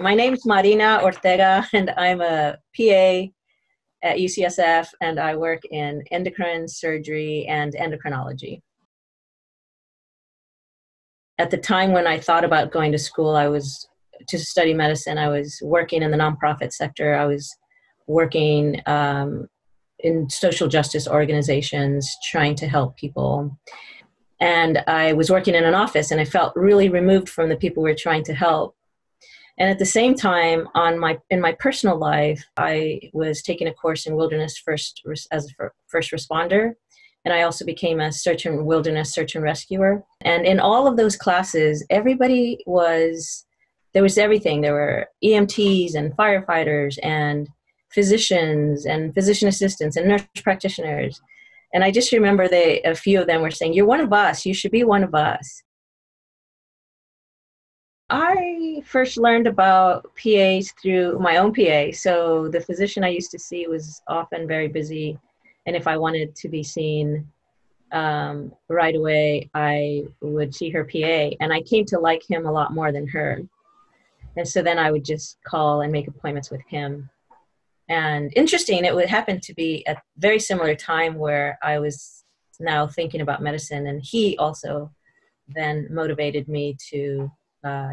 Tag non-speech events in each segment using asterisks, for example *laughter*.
My name is Marina Ortega, *laughs* and I'm a PA at UCSF, and I work in endocrine surgery and endocrinology. At the time when I thought about going to school, I was to study medicine. I was working in the nonprofit sector. I was working um, in social justice organizations, trying to help people. And I was working in an office, and I felt really removed from the people we were trying to help and at the same time on my in my personal life i was taking a course in wilderness first as a first responder. And i also became a search and wilderness search and rescuer. And in all of those classes everybody was there was everything. There were emts and firefighters and physicians and physician assistants and nurse practitioners. And i just remember they a few of them were saying you're one of us. You should be one of us I first learned about PAs through my own PA. So the physician I used to see was often very busy, and if I wanted to be seen um, right away, I would see her PA, and I came to like him a lot more than her. And so then I would just call and make appointments with him. And interesting, it would happen to be a very similar time where I was now thinking about medicine, and he also then motivated me to uh,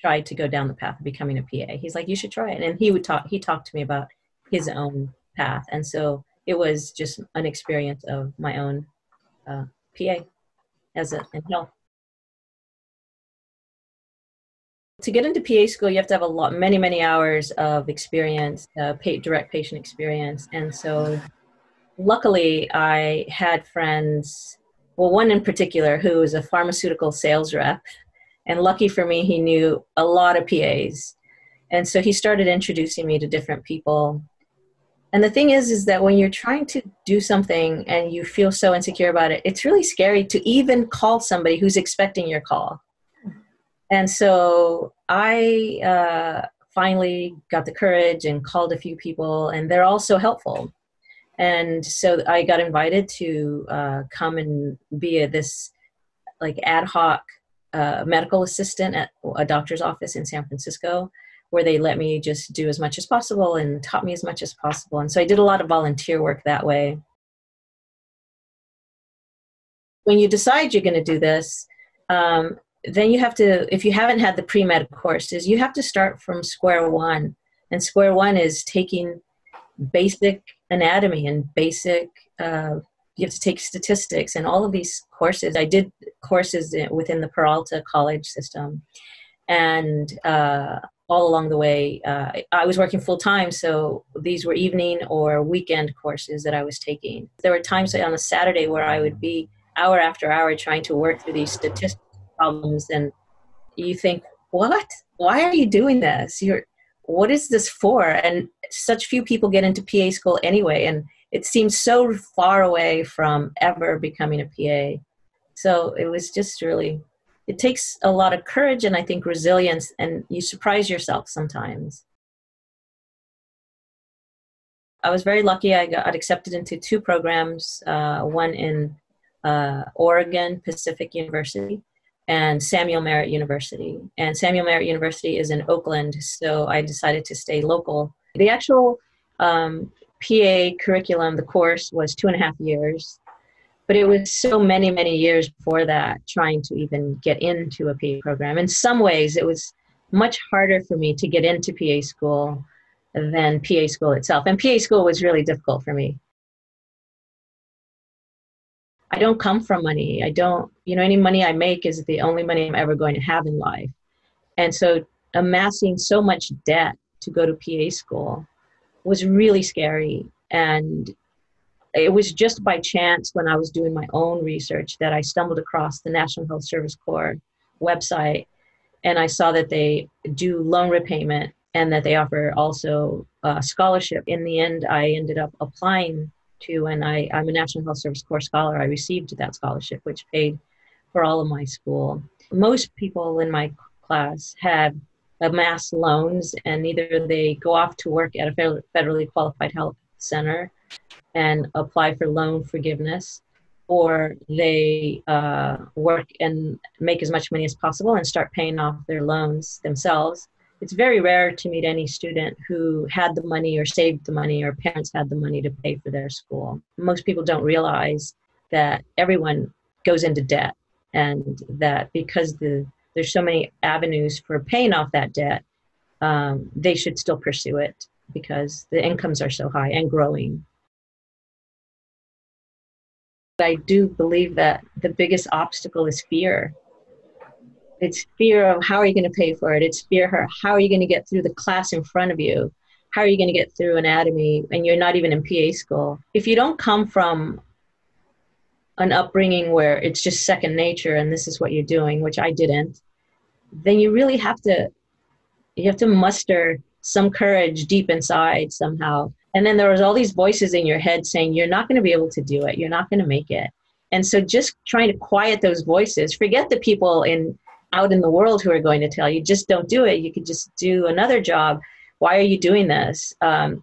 tried to go down the path of becoming a PA. He's like, you should try it. And he would talk, he talked to me about his own path. And so it was just an experience of my own uh, PA as a, in health. To get into PA school, you have to have a lot, many, many hours of experience, uh, pay, direct patient experience. And so luckily I had friends, well, one in particular who was a pharmaceutical sales rep and lucky for me, he knew a lot of PAs. And so he started introducing me to different people. And the thing is, is that when you're trying to do something and you feel so insecure about it, it's really scary to even call somebody who's expecting your call. And so I uh, finally got the courage and called a few people, and they're all so helpful. And so I got invited to uh, come and be a, this like ad hoc a medical assistant at a doctor's office in San Francisco where they let me just do as much as possible and taught me as much as possible. And so I did a lot of volunteer work that way. When you decide you're going to do this, um, then you have to, if you haven't had the pre med courses, you have to start from square one. And square one is taking basic anatomy and basic uh, you have to take statistics and all of these courses. I did courses within the Peralta College system, and uh, all along the way, uh, I was working full time, so these were evening or weekend courses that I was taking. There were times on a Saturday where I would be hour after hour trying to work through these statistical problems, and you think, "What? Why are you doing this? You're what is this for?" And such few people get into PA school anyway, and it seemed so far away from ever becoming a PA. So it was just really, it takes a lot of courage and I think resilience, and you surprise yourself sometimes. I was very lucky. I got accepted into two programs, uh, one in uh, Oregon Pacific University and Samuel Merritt University. And Samuel Merritt University is in Oakland, so I decided to stay local. The actual um, PA curriculum, the course was two and a half years, but it was so many, many years before that trying to even get into a PA program. In some ways, it was much harder for me to get into PA school than PA school itself. And PA school was really difficult for me. I don't come from money. I don't, you know, any money I make is the only money I'm ever going to have in life. And so amassing so much debt to go to PA school was really scary. And it was just by chance when I was doing my own research that I stumbled across the National Health Service Corps website and I saw that they do loan repayment and that they offer also a scholarship. In the end, I ended up applying to, and I, I'm a National Health Service Corps scholar. I received that scholarship, which paid for all of my school. Most people in my class had amass loans and either they go off to work at a federally qualified health center and apply for loan forgiveness or they uh, work and make as much money as possible and start paying off their loans themselves it's very rare to meet any student who had the money or saved the money or parents had the money to pay for their school. Most people don't realize that everyone goes into debt and that because the there's so many avenues for paying off that debt, um, they should still pursue it because the incomes are so high and growing. I do believe that the biggest obstacle is fear. It's fear of how are you going to pay for it? It's fear of how are you going to get through the class in front of you? How are you going to get through anatomy and you're not even in PA school? If you don't come from an upbringing where it's just second nature and this is what you're doing, which I didn't, then you really have to you have to muster some courage deep inside somehow. And then there was all these voices in your head saying you're not going to be able to do it. You're not going to make it. And so just trying to quiet those voices, forget the people in out in the world who are going to tell you just don't do it. You could just do another job. Why are you doing this? Um,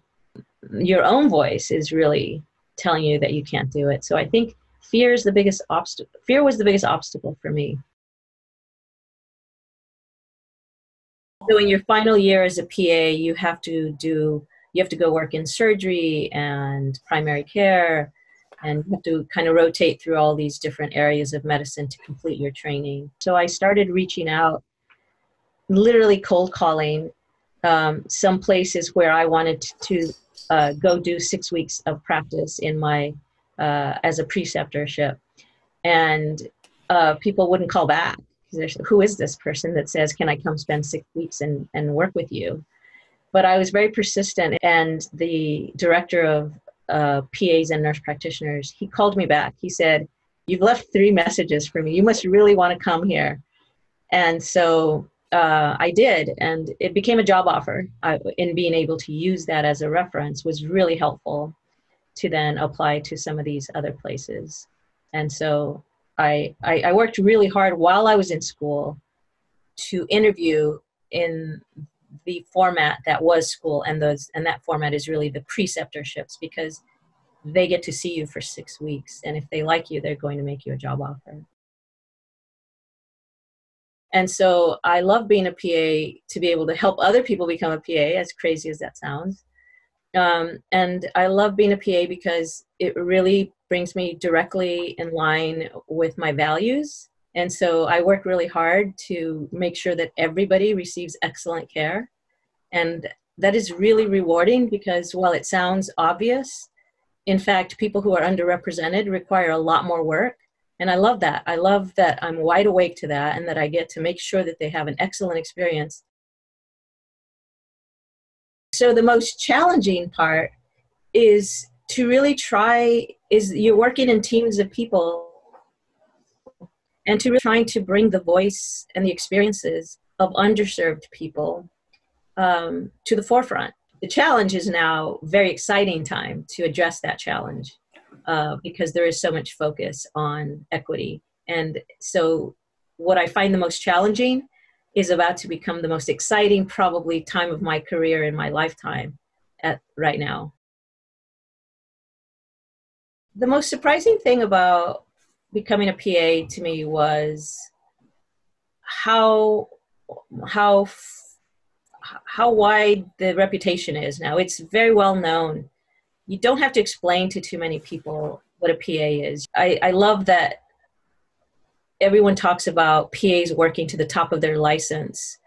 your own voice is really telling you that you can't do it. So I think fear is the biggest obstacle. Fear was the biggest obstacle for me. So in your final year as a PA, you have to do you have to go work in surgery and primary care and you have to kind of rotate through all these different areas of medicine to complete your training. So I started reaching out, literally cold calling um, some places where I wanted to uh, go do six weeks of practice in my uh, as a preceptorship, and uh, people wouldn't call back. Who is this person that says, "Can I come spend six weeks and and work with you?" But I was very persistent, and the director of uh, PAs and nurse practitioners, he called me back. He said, "You've left three messages for me. You must really want to come here." And so uh, I did, and it became a job offer. I, in being able to use that as a reference was really helpful to then apply to some of these other places. And so I, I, I worked really hard while I was in school to interview in the format that was school and those and that format is really the preceptorships because they get to see you for six weeks. And if they like you they're going to make you a job offer. And so i love being a pa to be able to help other people become a pa as crazy as that sounds. Um, and I love being a PA because it really brings me directly in line with my values. And so I work really hard to make sure that everybody receives excellent care. And that is really rewarding because while it sounds obvious, in fact, people who are underrepresented require a lot more work. And I love that. I love that I'm wide awake to that and that I get to make sure that they have an excellent experience so the most challenging part is to really try is you're working in teams of people and to trying to bring the voice and the experiences of underserved people um, to the forefront. The challenge is now very exciting time to address that challenge uh, because there is so much focus on equity. And so what I find the most challenging is about to become the most exciting, probably, time of my career in my lifetime at right now. The most surprising thing about becoming a PA to me was how how how wide the reputation is now. It's very well known. You don't have to explain to too many people what a PA is. I, I love that everyone talks about PAs working to the top of their license,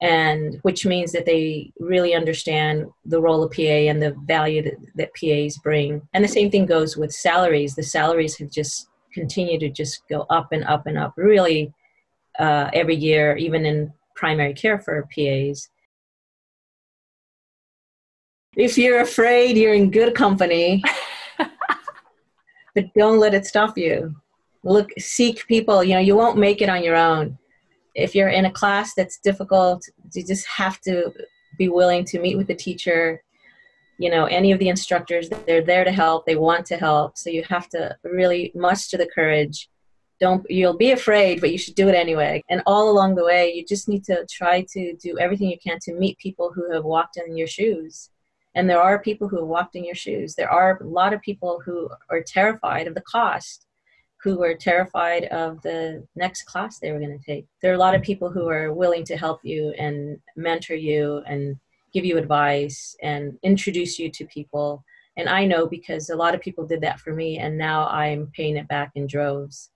and which means that they really understand the role of PA and the value that, that PAs bring. And the same thing goes with salaries. The salaries have just continued to just go up and up and up, really, uh, every year, even in primary care for PAs. If you're afraid, you're in good company. *laughs* but don't let it stop you look seek people you know you won't make it on your own if you're in a class that's difficult you just have to be willing to meet with the teacher you know any of the instructors they're there to help they want to help. So you have to really muster the courage. Don't you'll be afraid but you should do it anyway. And all along the way you just need to try to do everything you can to meet people who have walked in your shoes. And there are people who have walked in your shoes. There are a lot of people who are terrified of the cost who were terrified of the next class they were going to take. There are a lot of people who are willing to help you and mentor you and give you advice and introduce you to people. And I know because a lot of people did that for me, and now I'm paying it back in droves.